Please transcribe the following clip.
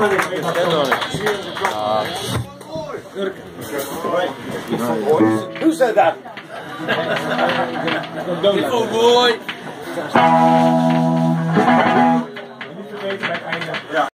Who said that? Oh boy.